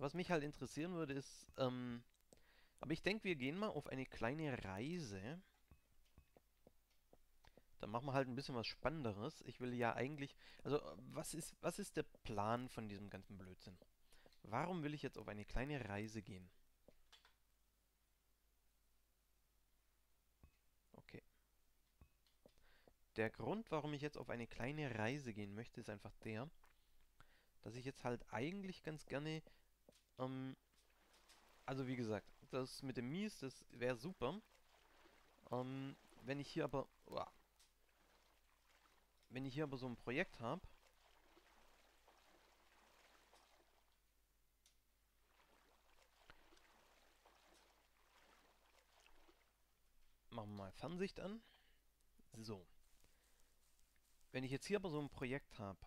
Was mich halt interessieren würde, ist, ähm, aber ich denke, wir gehen mal auf eine kleine Reise. Dann machen wir halt ein bisschen was Spannenderes. Ich will ja eigentlich, also was ist, was ist der Plan von diesem ganzen Blödsinn? Warum will ich jetzt auf eine kleine Reise gehen? Okay. Der Grund, warum ich jetzt auf eine kleine Reise gehen möchte, ist einfach der, dass ich jetzt halt eigentlich ganz gerne ähm, also wie gesagt, das mit dem Mies, das wäre super. Ähm, wenn ich hier aber... Uah, wenn ich hier aber so ein Projekt habe... Machen wir mal Fernsicht an. So. Wenn ich jetzt hier aber so ein Projekt habe,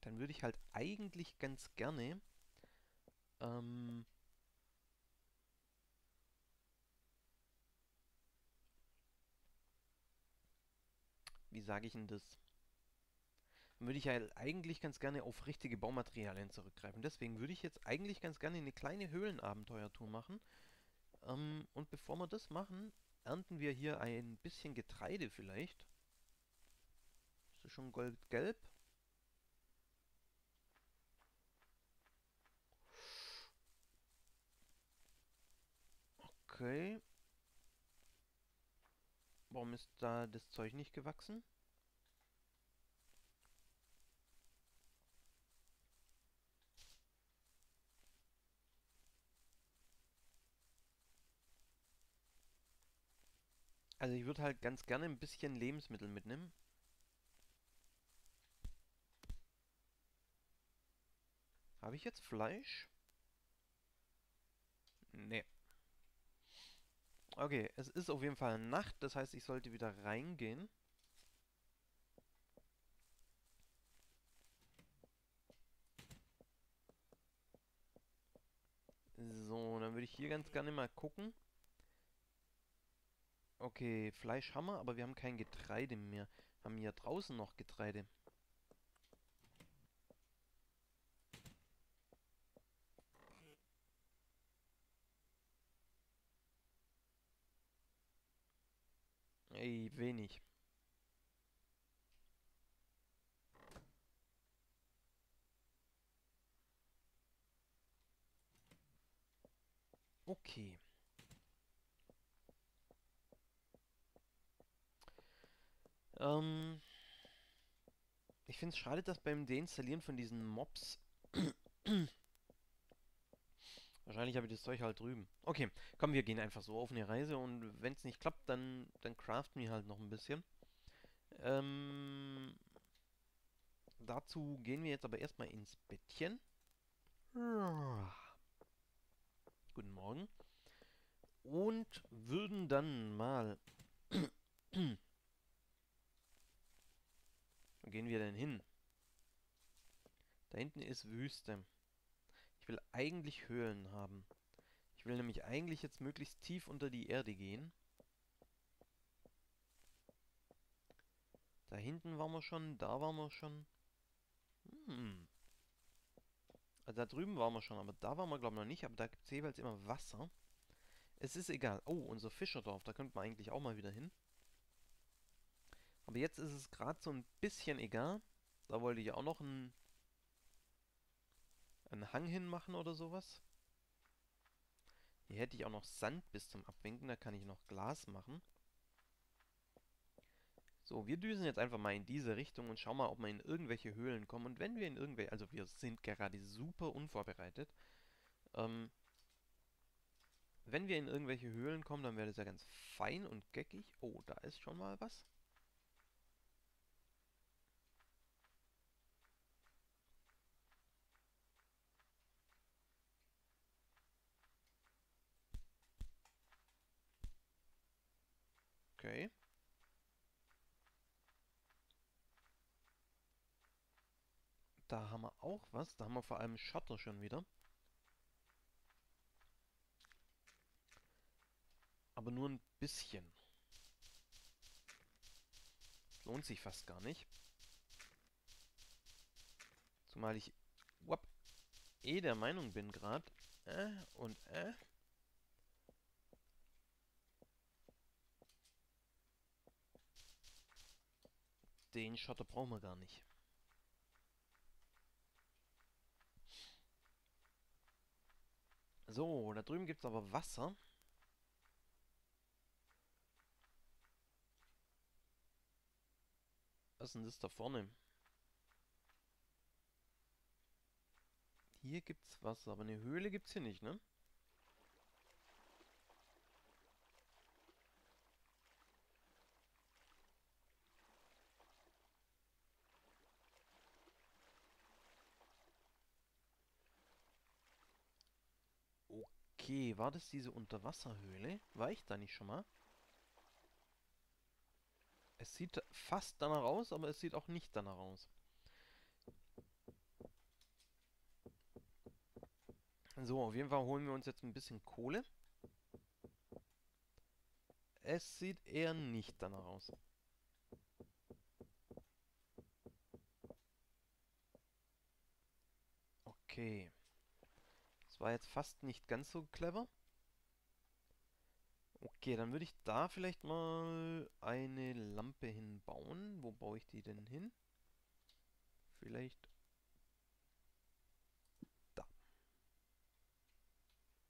dann würde ich halt eigentlich ganz gerne ähm, wie sage ich denn das? Dann würde ich ja eigentlich ganz gerne auf richtige Baumaterialien zurückgreifen. Deswegen würde ich jetzt eigentlich ganz gerne eine kleine Höhlenabenteuertour machen. Ähm, und bevor wir das machen, ernten wir hier ein bisschen Getreide vielleicht. Ist das schon goldgelb? Okay. Warum ist da das Zeug nicht gewachsen? Also ich würde halt ganz gerne ein bisschen Lebensmittel mitnehmen. Habe ich jetzt Fleisch? Nee. Okay, es ist auf jeden Fall Nacht, das heißt, ich sollte wieder reingehen. So, dann würde ich hier ganz gerne mal gucken. Okay, Fleisch haben wir, aber wir haben kein Getreide mehr. Haben hier draußen noch Getreide. Ey, wenig. Okay. Ähm, ich finde es schade, dass beim Deinstallieren von diesen Mobs Wahrscheinlich habe ich das Zeug halt drüben. Okay, komm, wir gehen einfach so auf eine Reise und wenn es nicht klappt, dann, dann craften wir halt noch ein bisschen. Ähm, dazu gehen wir jetzt aber erstmal ins Bettchen. Guten Morgen. Und würden dann mal... Wo gehen wir denn hin? Da hinten ist Wüste will eigentlich Höhlen haben. Ich will nämlich eigentlich jetzt möglichst tief unter die Erde gehen. Da hinten waren wir schon, da waren wir schon. Hm. Also da drüben waren wir schon, aber da waren wir glaube ich noch nicht. Aber da gibt es jeweils immer Wasser. Es ist egal. Oh, unser Fischerdorf, da könnte man eigentlich auch mal wieder hin. Aber jetzt ist es gerade so ein bisschen egal. Da wollte ich auch noch ein einen Hang hinmachen oder sowas. Hier hätte ich auch noch Sand bis zum Abwinken, da kann ich noch Glas machen. So, wir düsen jetzt einfach mal in diese Richtung und schauen mal, ob wir in irgendwelche Höhlen kommen. Und wenn wir in irgendwelche, also wir sind gerade super unvorbereitet. Ähm, wenn wir in irgendwelche Höhlen kommen, dann wäre das ja ganz fein und geckig. Oh, da ist schon mal was. Okay. Da haben wir auch was. Da haben wir vor allem Shutter schon wieder. Aber nur ein bisschen. Lohnt sich fast gar nicht. Zumal ich... Whoop, eh der Meinung bin gerade, äh, und äh. Den Schotter brauchen wir gar nicht. So, da drüben gibt es aber Wasser. Was ist denn das da vorne? Hier gibt's Wasser, aber eine Höhle gibt's hier nicht, ne? Okay, war das diese Unterwasserhöhle? War ich da nicht schon mal? Es sieht fast danach aus, aber es sieht auch nicht danach aus. So, auf jeden Fall holen wir uns jetzt ein bisschen Kohle. Es sieht eher nicht danach aus. Okay. War jetzt fast nicht ganz so clever. Okay, dann würde ich da vielleicht mal eine Lampe hinbauen. Wo baue ich die denn hin? Vielleicht da.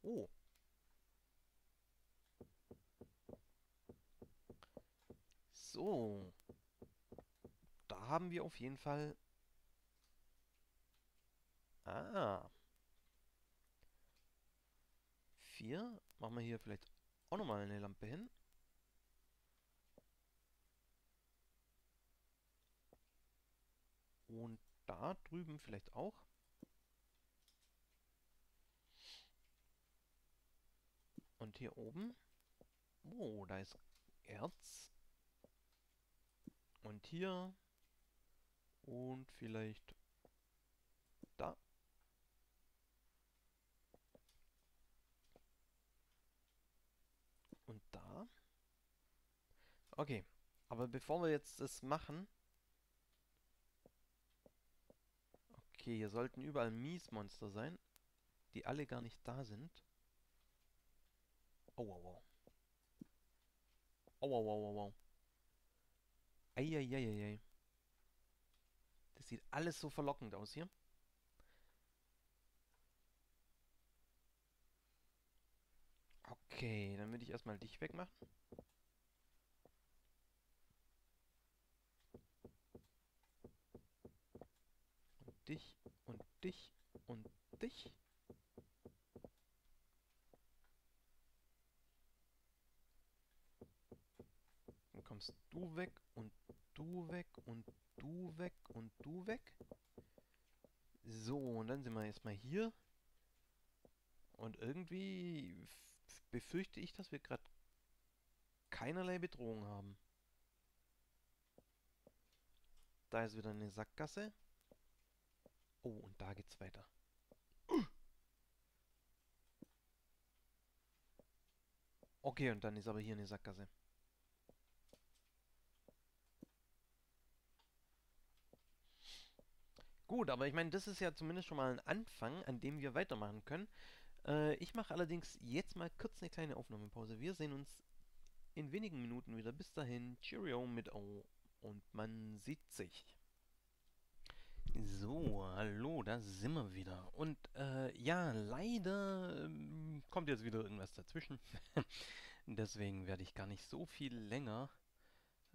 Oh. So. Da haben wir auf jeden Fall... Ah. Vier. Machen wir hier vielleicht auch nochmal eine Lampe hin. Und da drüben vielleicht auch. Und hier oben. Oh, da ist Erz. Und hier. Und vielleicht da. Und da. Okay, aber bevor wir jetzt das machen... Okay, hier sollten überall Miesmonster sein, die alle gar nicht da sind. Oh, wow, wow. Oh, wow, wow, wow. Eieieiei. Das sieht alles so verlockend aus hier. Okay, dann würde ich erstmal dich wegmachen. Dich und dich und dich. Dann kommst du weg und du weg und du weg und du weg. So, und dann sind wir erstmal hier. Und irgendwie befürchte ich, dass wir gerade keinerlei Bedrohung haben. Da ist wieder eine Sackgasse. Oh, und da geht's weiter. Okay, und dann ist aber hier eine Sackgasse. Gut, aber ich meine, das ist ja zumindest schon mal ein Anfang, an dem wir weitermachen können. Äh, ich mache allerdings jetzt mal kurz eine kleine Aufnahmepause. Wir sehen uns in wenigen Minuten wieder. Bis dahin, Cheerio mit O und man sieht sich. So, hallo, da sind wir wieder. Und äh, ja, leider ähm, kommt jetzt wieder irgendwas dazwischen. Deswegen werde ich gar nicht so viel länger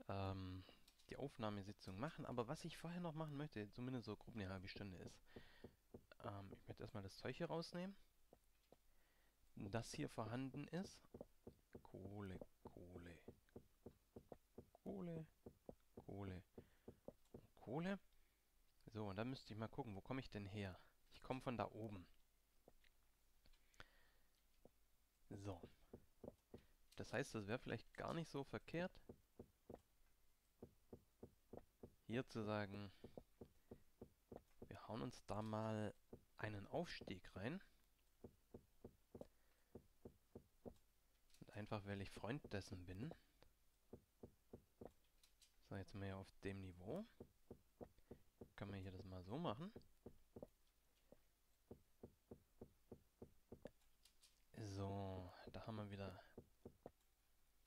ähm, die Aufnahmesitzung machen. Aber was ich vorher noch machen möchte, zumindest so grob eine halbe Stunde ist, ähm, ich möchte erstmal das Zeug hier rausnehmen das hier vorhanden ist. Kohle, Kohle, Kohle, Kohle Kohle. So, und dann müsste ich mal gucken, wo komme ich denn her? Ich komme von da oben. So. Das heißt, das wäre vielleicht gar nicht so verkehrt, hier zu sagen, wir hauen uns da mal einen Aufstieg rein. einfach weil ich Freund dessen bin. So, jetzt ja auf dem Niveau können wir hier das mal so machen. So, da haben wir wieder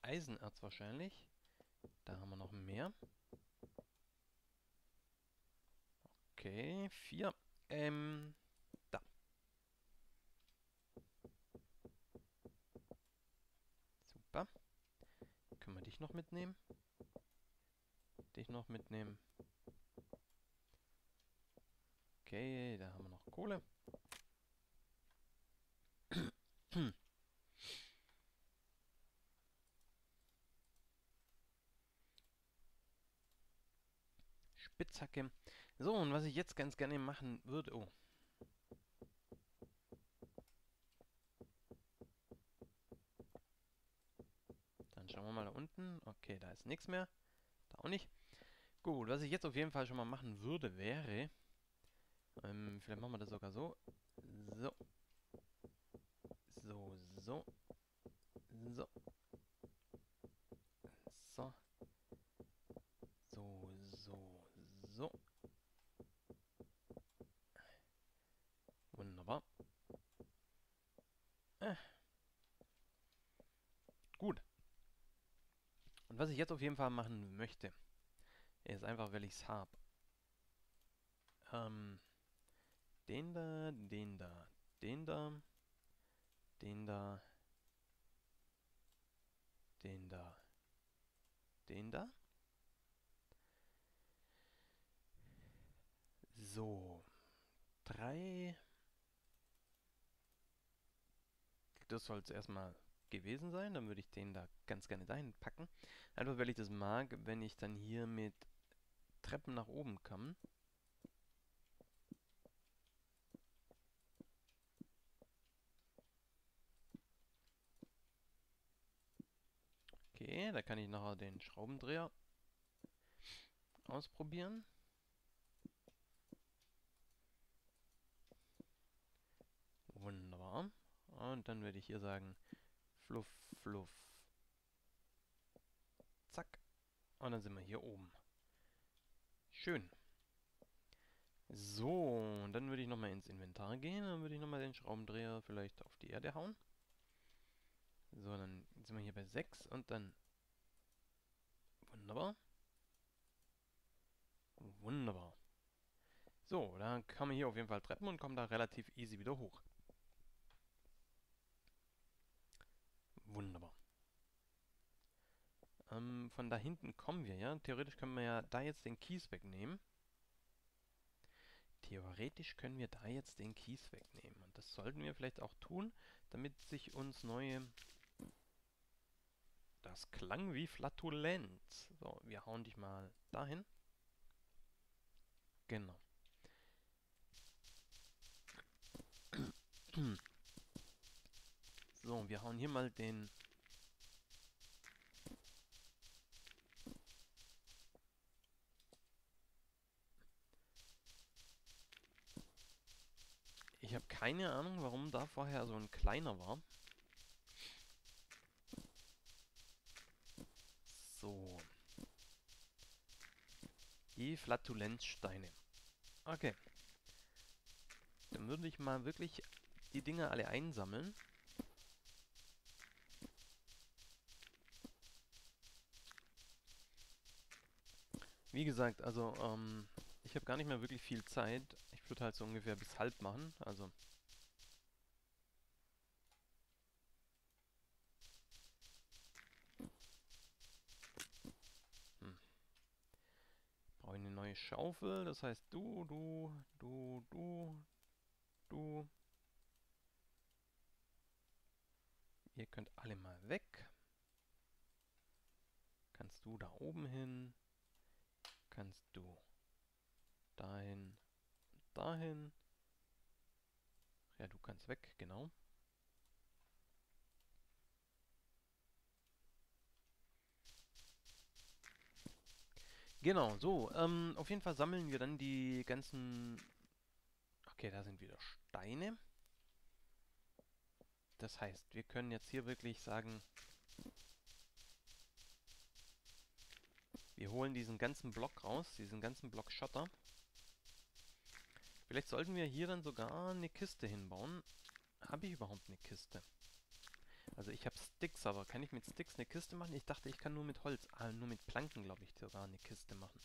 Eisenerz wahrscheinlich. Da haben wir noch mehr. Okay, vier. Ähm, da. Super. Können wir dich noch mitnehmen? Dich noch mitnehmen. Okay, da haben wir noch Kohle. Spitzhacke. So, und was ich jetzt ganz gerne machen würde... Oh. Dann schauen wir mal da unten. Okay, da ist nichts mehr. Da auch nicht. Gut, was ich jetzt auf jeden Fall schon mal machen würde, wäre... Ähm, vielleicht machen wir das sogar so. So. So, so. So. So. So, so, so. Wunderbar. Äh. Gut. Und was ich jetzt auf jeden Fall machen möchte, ist einfach, weil ich es habe. Ähm, den da, den da, den da, den da, den da, den da. So, drei. Das soll es erstmal gewesen sein. Dann würde ich den da ganz gerne dahin packen. Einfach weil ich das mag, wenn ich dann hier mit Treppen nach oben kann. Okay, da kann ich nachher den Schraubendreher ausprobieren. Wunderbar. Und dann würde ich hier sagen, fluff, fluff, zack. Und dann sind wir hier oben. Schön. So, und dann würde ich nochmal ins Inventar gehen. Dann würde ich nochmal den Schraubendreher vielleicht auf die Erde hauen. So, dann sind wir hier bei 6 und dann... Wunderbar. Wunderbar. So, dann kann man hier auf jeden Fall Treppen und kommen da relativ easy wieder hoch. Wunderbar. Ähm, von da hinten kommen wir ja. Theoretisch können wir ja da jetzt den Kies wegnehmen. Theoretisch können wir da jetzt den Kies wegnehmen. Und das sollten wir vielleicht auch tun, damit sich uns neue das klang wie Flatulenz. So, wir hauen dich mal dahin. Genau. So, wir hauen hier mal den... Ich habe keine Ahnung, warum da vorher so ein kleiner war. So. Die Flatulenzsteine. Okay. Dann würde ich mal wirklich die Dinge alle einsammeln. Wie gesagt, also ähm, ich habe gar nicht mehr wirklich viel Zeit. Ich würde halt so ungefähr bis halb machen. Also neue Schaufel. Das heißt, du, du, du, du, du. Ihr könnt alle mal weg. Kannst du da oben hin. Kannst du dahin, dahin. Ja, du kannst weg, genau. Genau, so. Ähm, auf jeden Fall sammeln wir dann die ganzen... Okay, da sind wieder Steine. Das heißt, wir können jetzt hier wirklich sagen... Wir holen diesen ganzen Block raus, diesen ganzen Block Schotter. Vielleicht sollten wir hier dann sogar eine Kiste hinbauen. Habe ich überhaupt eine Kiste? Also ich habe Sticks, aber kann ich mit Sticks eine Kiste machen? Ich dachte, ich kann nur mit Holz, ah, nur mit Planken, glaube ich, sogar eine Kiste machen.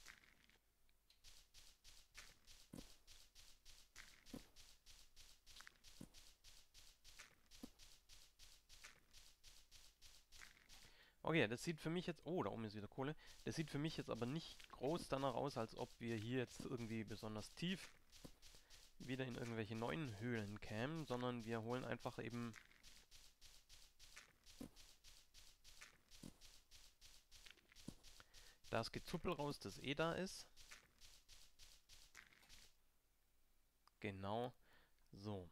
Okay, das sieht für mich jetzt... Oh, da oben ist wieder Kohle. Das sieht für mich jetzt aber nicht groß danach aus, als ob wir hier jetzt irgendwie besonders tief wieder in irgendwelche neuen Höhlen kämen, sondern wir holen einfach eben... Das Gezuppel raus, das eh da ist. Genau. So,